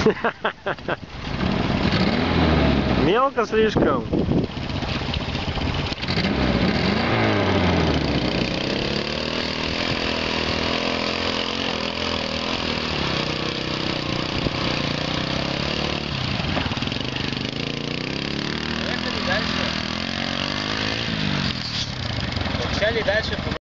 Мелко слишком. Поехали дальше. Поехали дальше